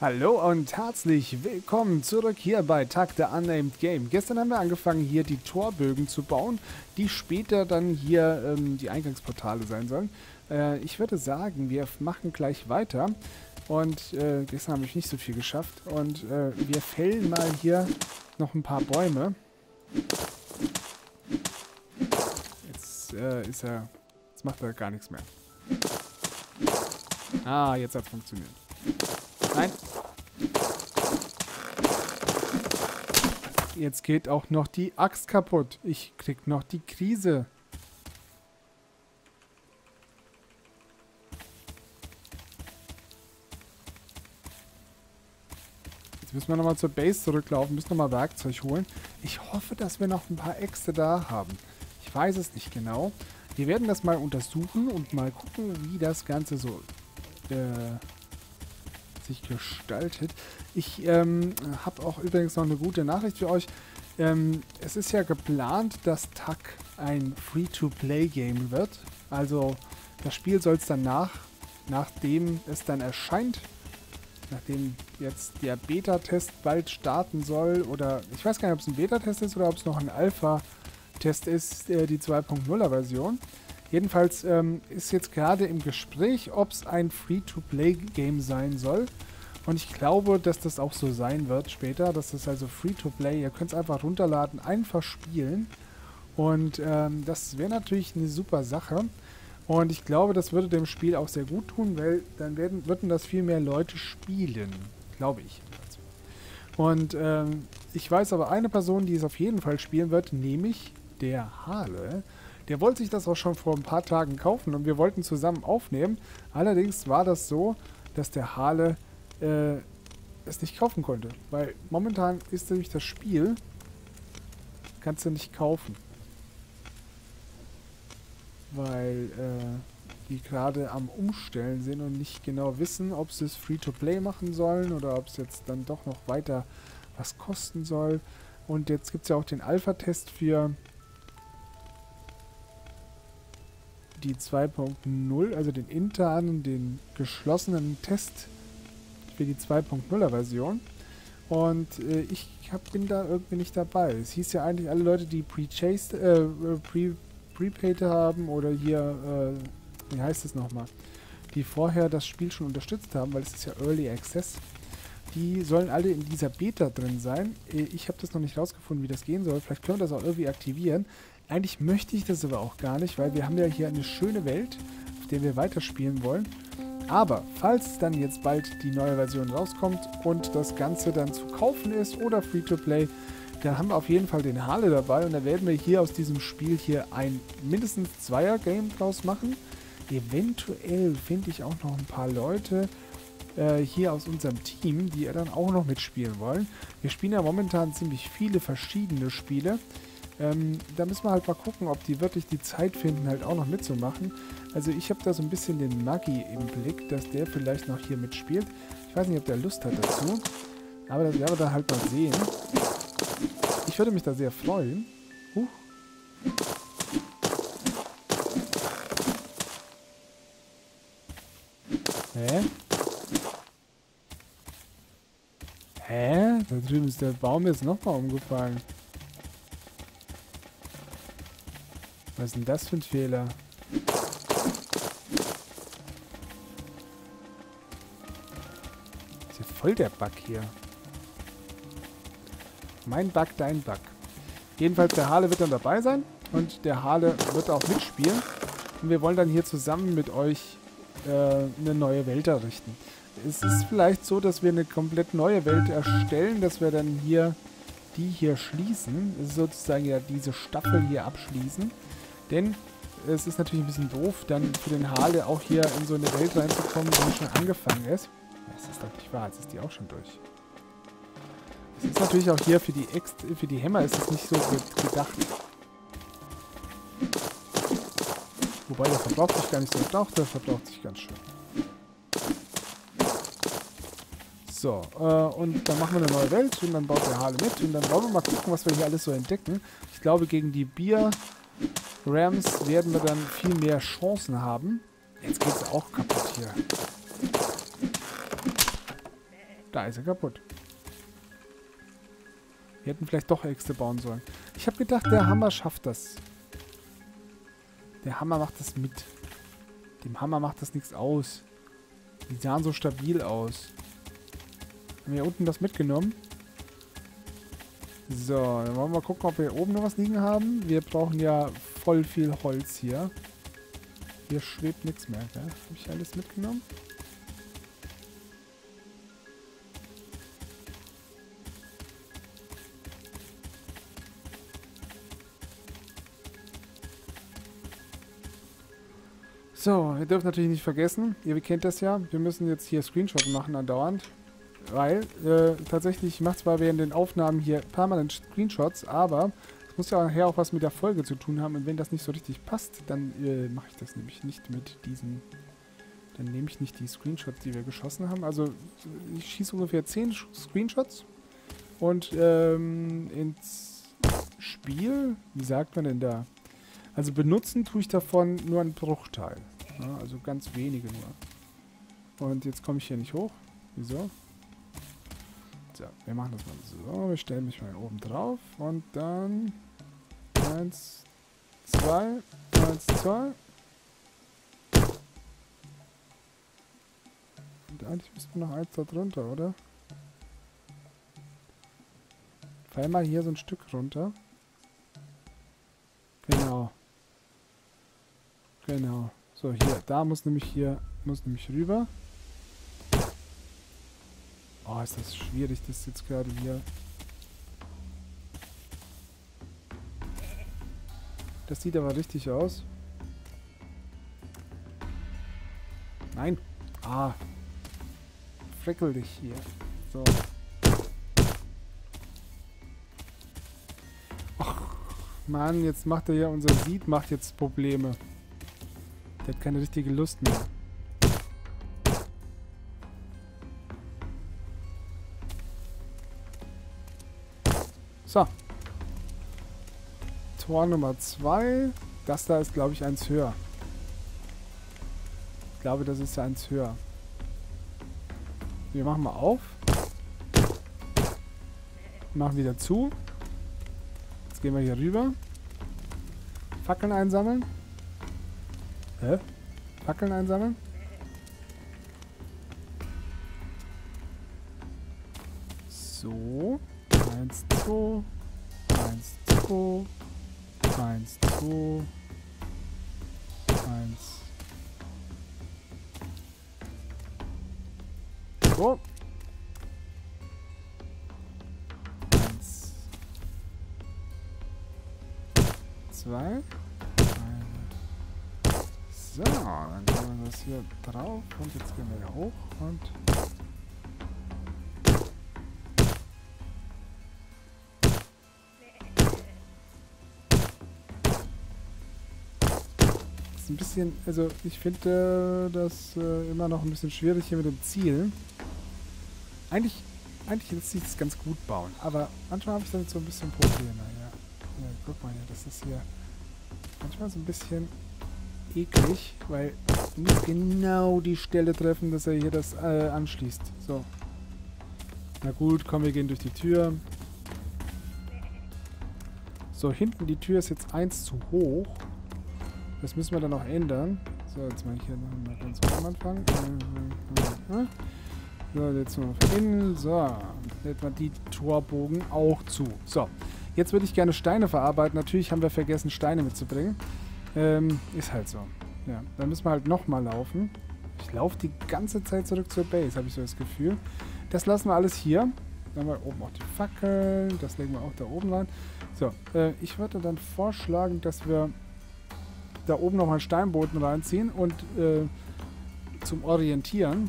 Hallo und herzlich willkommen zurück hier bei Tag der Unnamed Game. Gestern haben wir angefangen hier die Torbögen zu bauen, die später dann hier ähm, die Eingangsportale sein sollen. Äh, ich würde sagen, wir machen gleich weiter und äh, gestern habe ich nicht so viel geschafft und äh, wir fällen mal hier noch ein paar Bäume. Jetzt äh, ist er, jetzt macht er gar nichts mehr. Ah, jetzt hat es funktioniert. Nein. Jetzt geht auch noch die Axt kaputt. Ich krieg noch die Krise. Jetzt müssen wir nochmal zur Base zurücklaufen, müssen nochmal Werkzeug holen. Ich hoffe, dass wir noch ein paar Äxte da haben. Ich weiß es nicht genau. Wir werden das mal untersuchen und mal gucken, wie das Ganze so äh, sich gestaltet. Ich ähm, habe auch übrigens noch eine gute Nachricht für euch. Ähm, es ist ja geplant, dass TAC ein Free-to-Play-Game wird. Also das Spiel soll es dann nach, nachdem es dann erscheint, nachdem jetzt der Beta-Test bald starten soll, oder ich weiß gar nicht, ob es ein Beta-Test ist oder ob es noch ein Alpha-Test ist, äh, die 2.0er-Version. Jedenfalls ähm, ist jetzt gerade im Gespräch, ob es ein Free-to-Play-Game sein soll. Und ich glaube, dass das auch so sein wird später. Das ist also Free-to-Play. Ihr könnt es einfach runterladen, einfach spielen. Und ähm, das wäre natürlich eine super Sache. Und ich glaube, das würde dem Spiel auch sehr gut tun, weil dann werden, würden das viel mehr Leute spielen. Glaube ich. Und ähm, ich weiß aber eine Person, die es auf jeden Fall spielen wird, nämlich der Hale. Der wollte sich das auch schon vor ein paar Tagen kaufen und wir wollten zusammen aufnehmen. Allerdings war das so, dass der Hale äh, es nicht kaufen konnte. Weil momentan ist nämlich das Spiel, kannst du nicht kaufen. Weil äh, die gerade am Umstellen sind und nicht genau wissen, ob sie es Free-to-Play machen sollen oder ob es jetzt dann doch noch weiter was kosten soll. Und jetzt gibt es ja auch den Alpha-Test für die 2.0, also den internen, den geschlossenen Test für die 2.0er Version. Und äh, ich hab, bin da irgendwie nicht dabei. Es hieß ja eigentlich, alle Leute, die Pre-Chased, äh, Pre Prepaid haben oder hier, äh, wie heißt es nochmal, die vorher das Spiel schon unterstützt haben, weil es ist ja Early Access, die sollen alle in dieser Beta drin sein. Äh, ich habe das noch nicht rausgefunden, wie das gehen soll. Vielleicht können wir das auch irgendwie aktivieren. Eigentlich möchte ich das aber auch gar nicht, weil wir haben ja hier eine schöne Welt, auf der wir weiterspielen wollen. Aber falls dann jetzt bald die neue Version rauskommt und das Ganze dann zu kaufen ist oder Free-to-Play, dann haben wir auf jeden Fall den Harle dabei und dann werden wir hier aus diesem Spiel hier ein mindestens Zweier-Game draus machen. Eventuell finde ich auch noch ein paar Leute äh, hier aus unserem Team, die dann auch noch mitspielen wollen. Wir spielen ja momentan ziemlich viele verschiedene Spiele. Ähm, da müssen wir halt mal gucken, ob die wirklich die Zeit finden, halt auch noch mitzumachen. Also ich habe da so ein bisschen den Maggi im Blick, dass der vielleicht noch hier mitspielt. Ich weiß nicht, ob der Lust hat dazu. Aber das werden wir dann halt mal sehen. Ich würde mich da sehr freuen. Huch. Hä? Hä? Da drüben ist der Baum jetzt nochmal umgefallen. Was ist denn das für ein Fehler? Voll der Bug hier. Mein Bug, dein Bug. Jedenfalls der Hale wird dann dabei sein und der Hale wird auch mitspielen. Und wir wollen dann hier zusammen mit euch äh, eine neue Welt errichten. Es ist vielleicht so, dass wir eine komplett neue Welt erstellen, dass wir dann hier die hier schließen. Sozusagen ja diese Staffel hier abschließen. Denn es ist natürlich ein bisschen doof, dann für den Hale auch hier in so eine Welt reinzukommen, die schon angefangen ist. Das ist doch nicht wahr, jetzt ist die auch schon durch. Es ist natürlich auch hier für die Ex für die Hämmer ist es nicht so gedacht. Wobei der verbraucht sich gar nicht so. Doch, der verbraucht sich ganz schön. So, äh, und dann machen wir eine neue Welt und dann baut der Hale mit und dann wollen wir mal gucken, was wir hier alles so entdecken. Ich glaube, gegen die Bier Rams werden wir dann viel mehr Chancen haben. Jetzt geht es auch kaputt hier. Da ist er kaputt. Wir hätten vielleicht doch Äxte bauen sollen. Ich habe gedacht, der Hammer schafft das. Der Hammer macht das mit. Dem Hammer macht das nichts aus. Die sahen so stabil aus. Haben wir hier unten das mitgenommen? So, dann wollen wir mal gucken, ob wir hier oben noch was liegen haben. Wir brauchen ja voll viel Holz hier. Hier schwebt nichts mehr, gell? Habe ich alles mitgenommen? So, ihr dürft natürlich nicht vergessen, ihr kennt das ja, wir müssen jetzt hier Screenshots machen andauernd. Weil, äh, tatsächlich, ich mache zwar während den Aufnahmen hier permanent Screenshots, aber es muss ja nachher auch was mit der Folge zu tun haben. Und wenn das nicht so richtig passt, dann äh, mache ich das nämlich nicht mit diesen... Dann nehme ich nicht die Screenshots, die wir geschossen haben. Also, ich schieße ungefähr 10 Screenshots. Und ähm, ins Spiel, wie sagt man denn da? Also benutzen tue ich davon nur einen Bruchteil. Ja, also ganz wenige nur. Und jetzt komme ich hier nicht hoch. Wieso? So, wir machen das mal so. Wir stellen mich mal oben drauf. Und dann... Eins, zwei, eins, zwei. Und eigentlich müssten wir noch eins da drunter, oder? Fall mal hier so ein Stück runter. Genau. Genau. So, hier. Da muss nämlich hier, muss nämlich rüber. Oh, ist das schwierig, das jetzt gerade hier. Das sieht aber richtig aus. Nein. Ah. Freckel dich hier. So. Ach, Mann, jetzt macht er ja unser Sied macht jetzt Probleme. Der hat keine richtige Lust mehr. So. Tor Nummer 2. Das da ist, glaube ich, eins höher. Ich glaube, das ist eins höher. Wir machen mal auf. Machen wieder zu. Jetzt gehen wir hier rüber. Fackeln einsammeln. Hä? Fackeln einsammeln? So. Eins, zwei. Eins, zwei. Eins, zwei. Eins. So. Eins. Zwei. So, dann können wir das hier drauf und jetzt gehen wir hier hoch und... Das ist ein bisschen, also ich finde das äh, immer noch ein bisschen schwierig hier mit dem Ziel. Eigentlich, eigentlich lässt sich das ganz gut bauen, aber manchmal habe ich damit so ein bisschen Probleme. Ja. ja, guck mal hier, das ist hier manchmal so ein bisschen eklig, weil du musst genau die Stelle treffen, dass er hier das äh, anschließt. So. Na gut, komm, wir gehen durch die Tür. So, hinten die Tür ist jetzt eins zu hoch. Das müssen wir dann noch ändern. So, jetzt mache ich hier noch mal ganz am Anfang. So, jetzt noch von innen. So, jetzt mal die Torbogen auch zu. So, jetzt würde ich gerne Steine verarbeiten. Natürlich haben wir vergessen, Steine mitzubringen. Ähm, ist halt so. Ja, dann müssen wir halt nochmal laufen. Ich laufe die ganze Zeit zurück zur Base, habe ich so das Gefühl. Das lassen wir alles hier. Dann haben wir oben auch die Fackeln. Das legen wir auch da oben rein. So, äh, ich würde dann vorschlagen, dass wir da oben nochmal Steinboden reinziehen und äh, zum Orientieren.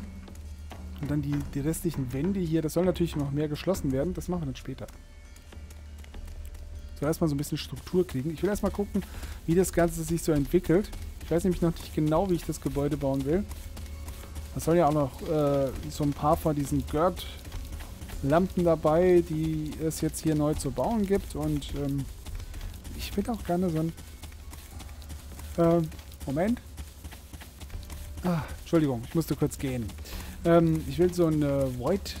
Und dann die, die restlichen Wände hier, das soll natürlich noch mehr geschlossen werden. Das machen wir dann später will erstmal so ein bisschen Struktur kriegen. Ich will erstmal gucken, wie das Ganze sich so entwickelt. Ich weiß nämlich noch nicht genau, wie ich das Gebäude bauen will. Es soll ja auch noch äh, so ein paar von diesen Gurt-Lampen dabei, die es jetzt hier neu zu bauen gibt. Und ähm, ich will auch gerne so ein... Äh, Moment. Ah, Entschuldigung, ich musste kurz gehen. Ähm, ich will so ein äh, Void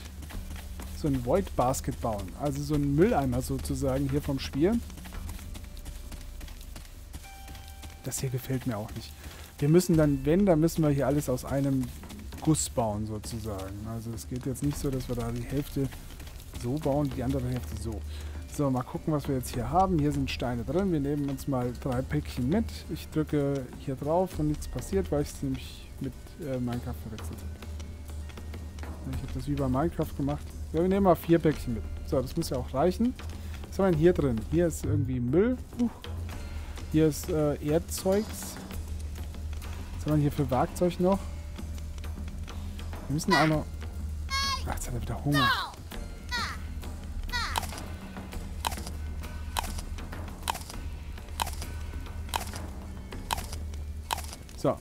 so ein Void Basket bauen. Also so ein Mülleimer sozusagen hier vom Spiel. Das hier gefällt mir auch nicht. Wir müssen dann, wenn, dann müssen wir hier alles aus einem Guss bauen sozusagen. Also es geht jetzt nicht so, dass wir da die Hälfte so bauen, die andere Hälfte so. So, mal gucken, was wir jetzt hier haben. Hier sind Steine drin. Wir nehmen uns mal drei Päckchen mit. Ich drücke hier drauf und nichts passiert, weil ich es nämlich mit äh, Minecraft verwechselt habe. Ich habe das wie bei Minecraft gemacht. So, wir nehmen mal vier Päckchen mit. So, das muss ja auch reichen. Was haben wir denn hier drin? Hier ist irgendwie Müll. Uh. Hier ist äh, Erdzeugs. Was haben wir hier für Werkzeug noch? Wir müssen auch noch... Ach, jetzt hat er wieder Hunger. So.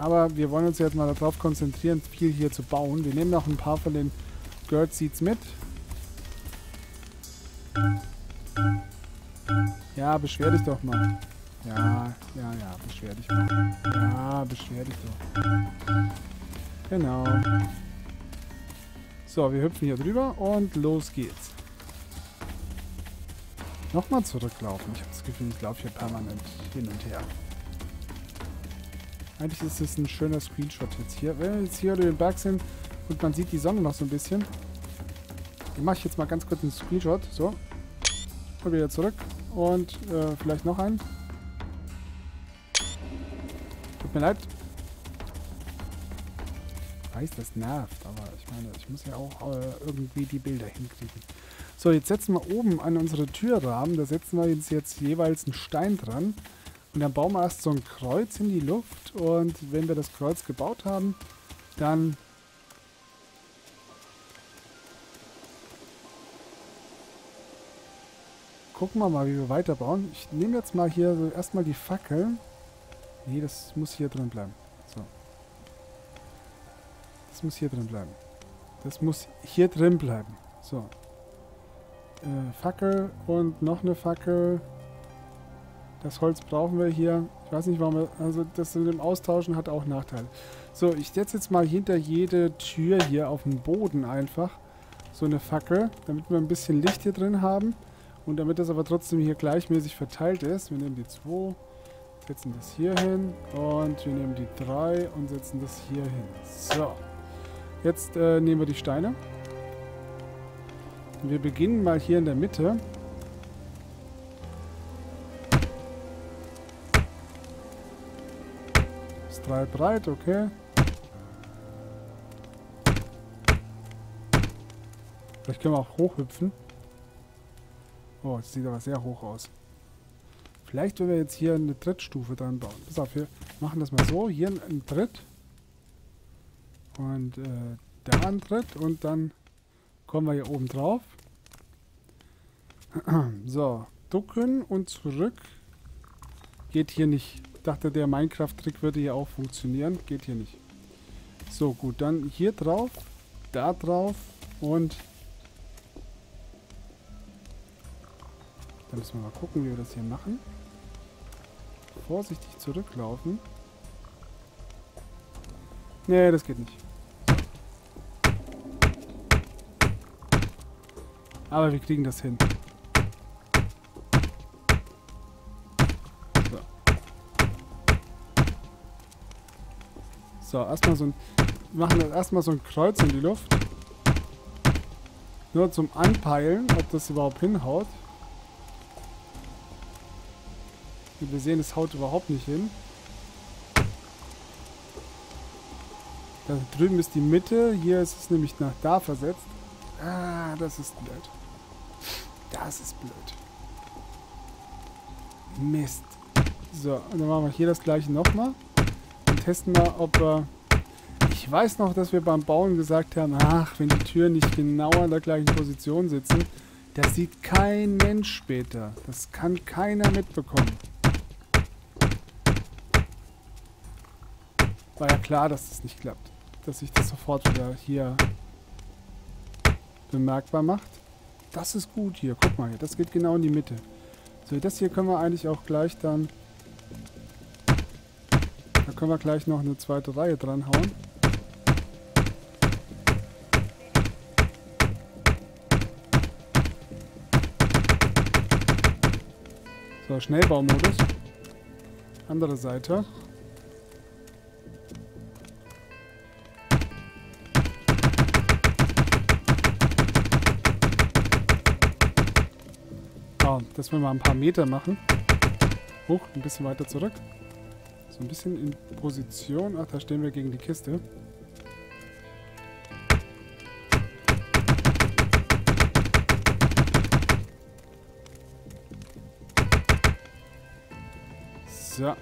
Aber wir wollen uns jetzt mal darauf konzentrieren, viel hier zu bauen. Wir nehmen noch ein paar von den Gird Seeds mit. Ja, beschwer dich doch mal. Ja, ja, ja, beschwer dich mal. Ja, beschwer dich doch. Genau. So, wir hüpfen hier drüber und los geht's. Nochmal zurücklaufen. Ich habe das Gefühl, ich laufe hier permanent hin und her. Eigentlich ist es ein schöner Screenshot jetzt hier. Wenn wir jetzt hier über den Berg sind und man sieht die Sonne noch so ein bisschen. Dann mache ich jetzt mal ganz kurz einen Screenshot. So. Und wieder zurück. Und äh, vielleicht noch einen. Tut mir leid. Ich weiß, das nervt, aber ich meine, ich muss ja auch äh, irgendwie die Bilder hinkriegen. So, jetzt setzen wir oben an unsere Türrahmen, da setzen wir jetzt, jetzt jeweils einen Stein dran. Und dann bauen wir erst so ein Kreuz in die Luft. Und wenn wir das Kreuz gebaut haben, dann gucken wir mal, wie wir weiterbauen. Ich nehme jetzt mal hier so erstmal die Fackel. Nee, das muss hier drin bleiben. So. Das muss hier drin bleiben. Das muss hier drin bleiben. So. Äh, Fackel und noch eine Fackel. Das Holz brauchen wir hier. Ich weiß nicht, warum wir... Also das mit dem Austauschen hat auch Nachteile. So, ich setze jetzt mal hinter jede Tür hier auf dem Boden einfach so eine Fackel, damit wir ein bisschen Licht hier drin haben. Und damit das aber trotzdem hier gleichmäßig verteilt ist. Wir nehmen die 2, setzen das hier hin und wir nehmen die 3 und setzen das hier hin. So. Jetzt äh, nehmen wir die Steine. Wir beginnen mal hier in der Mitte. 3 breit, okay. Vielleicht können wir auch hochhüpfen. Oh, das sieht aber sehr hoch aus. Vielleicht, wenn wir jetzt hier eine Trittstufe dran bauen. Pass auf, wir machen das mal so. Hier ein Tritt. Und äh, da ein Tritt. Und dann kommen wir hier oben drauf. So, ducken und zurück. Geht hier nicht. Dachte, der Minecraft-Trick würde hier auch funktionieren. Geht hier nicht. So, gut. Dann hier drauf, da drauf und Da müssen wir mal gucken, wie wir das hier machen. Vorsichtig zurücklaufen. Nee, das geht nicht. Aber wir kriegen das hin. So, erstmal so ein... Wir machen erstmal so ein Kreuz in die Luft. Nur zum Anpeilen, ob das überhaupt hinhaut. Und wir sehen, es haut überhaupt nicht hin. Da drüben ist die Mitte. Hier ist es nämlich nach da versetzt. Ah, das ist blöd. Das ist blöd. Mist. So, und dann machen wir hier das gleiche nochmal. Testen mal, ob wir... Ich weiß noch, dass wir beim Bauen gesagt haben, ach, wenn die Türen nicht genau an der gleichen Position sitzen, das sieht kein Mensch später. Das kann keiner mitbekommen. War ja klar, dass das nicht klappt. Dass sich das sofort wieder hier bemerkbar macht. Das ist gut hier. Guck mal hier. Das geht genau in die Mitte. So, das hier können wir eigentlich auch gleich dann können wir gleich noch eine zweite Reihe dranhauen. So, Schnellbaumodus. Andere Seite. Ah, oh, müssen wir mal ein paar Meter machen. Hoch, ein bisschen weiter zurück. So ein bisschen in Position. Ach, da stehen wir gegen die Kiste. So.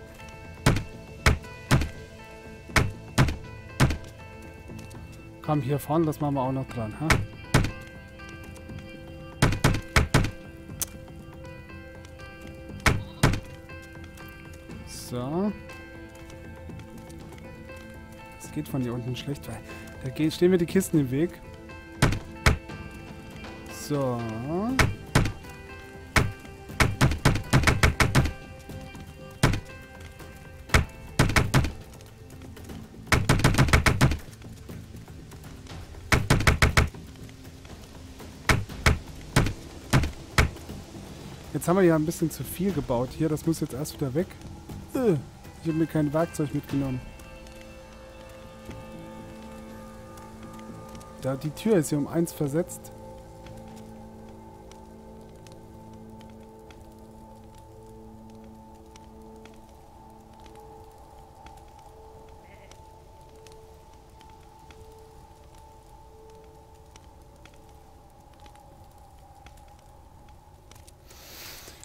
Komm, hier vorne, das machen wir auch noch dran, ha? So. Geht von hier unten schlecht, weil da stehen mir die Kisten im Weg. So. Jetzt haben wir ja ein bisschen zu viel gebaut hier. Das muss jetzt erst wieder weg. Äh, ich habe mir kein Werkzeug mitgenommen. Da die Tür ist hier um eins versetzt.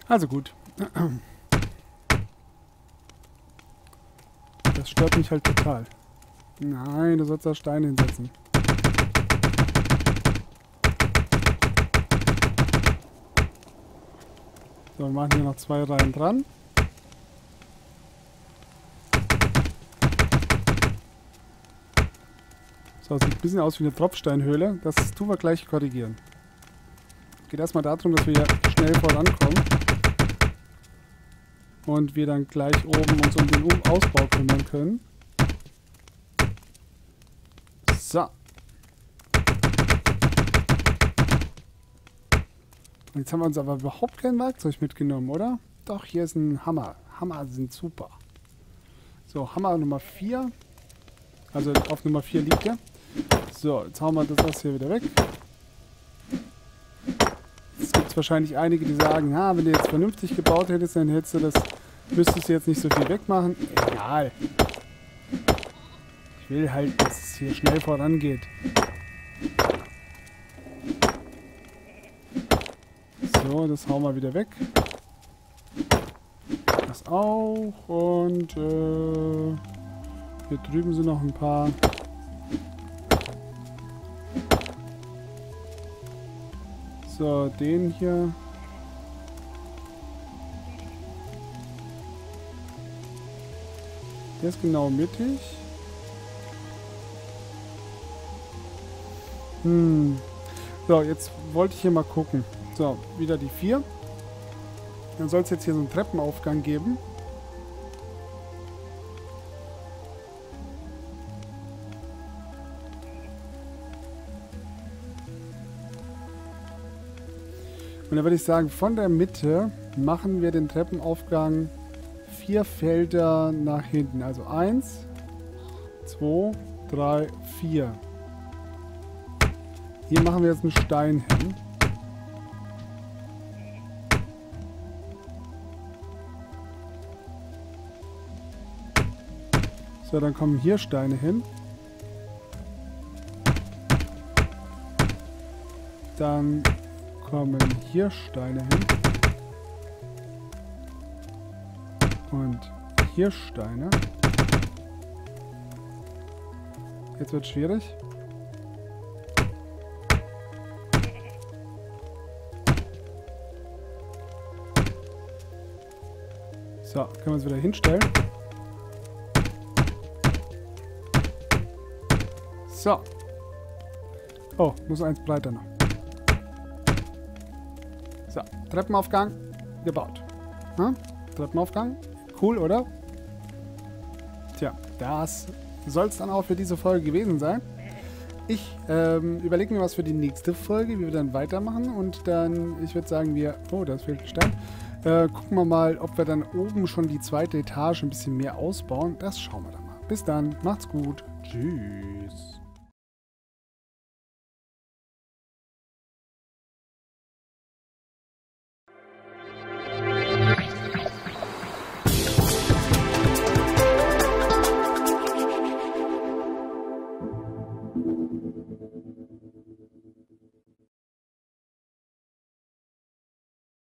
Also gut. Das stört mich halt total. Nein, du sollst da Steine hinsetzen. So, wir machen hier noch zwei Reihen dran. So, sieht ein bisschen aus wie eine Tropfsteinhöhle. Das tun wir gleich korrigieren. Geht erstmal darum, dass wir hier schnell vorankommen. Und wir dann gleich oben uns um den Ausbau kümmern können. So. Jetzt haben wir uns aber überhaupt kein Werkzeug mitgenommen, oder? Doch, hier ist ein Hammer. Hammer sind super. So, Hammer Nummer 4. Also auf Nummer 4 liegt er. So, jetzt hauen wir das hier wieder weg. Es gibt wahrscheinlich einige, die sagen, ha, wenn du jetzt vernünftig gebaut hättest, dann hättest du das, müsstest du jetzt nicht so viel wegmachen. Egal. Ich will halt, dass es hier schnell vorangeht. So, das hauen wir wieder weg. Das auch. Und äh, hier drüben sind noch ein paar. So, den hier. Der ist genau mittig. Hm. So, jetzt wollte ich hier mal gucken. So, wieder die 4. Dann soll es jetzt hier so einen Treppenaufgang geben. Und da würde ich sagen, von der Mitte machen wir den Treppenaufgang vier Felder nach hinten. Also 1, 2, 3, 4. Hier machen wir jetzt einen Stein hin. So, dann kommen hier Steine hin. Dann kommen hier Steine hin. Und hier Steine. Jetzt wird schwierig. So, können wir uns wieder hinstellen. So. Oh, muss eins breiter noch. So, Treppenaufgang gebaut. Hm? Treppenaufgang. Cool, oder? Tja, das soll es dann auch für diese Folge gewesen sein. Ich ähm, überlege mir was für die nächste Folge, wie wir dann weitermachen. Und dann, ich würde sagen, wir... Oh, das fehlt ein Stein. Äh, gucken wir mal, ob wir dann oben schon die zweite Etage ein bisschen mehr ausbauen. Das schauen wir dann mal. Bis dann. Macht's gut. Tschüss.